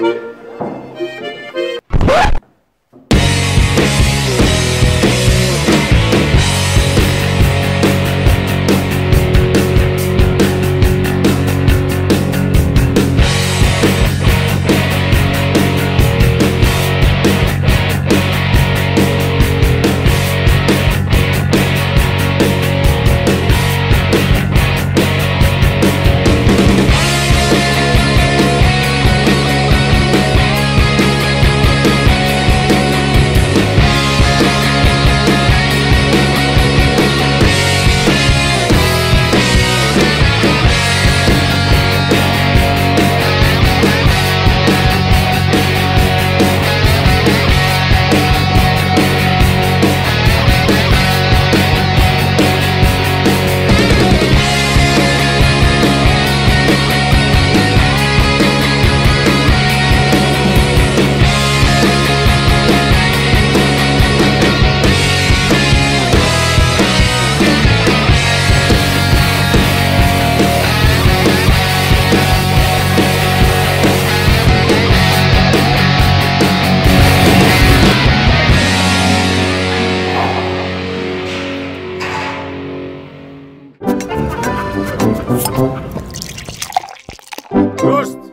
Thank Может,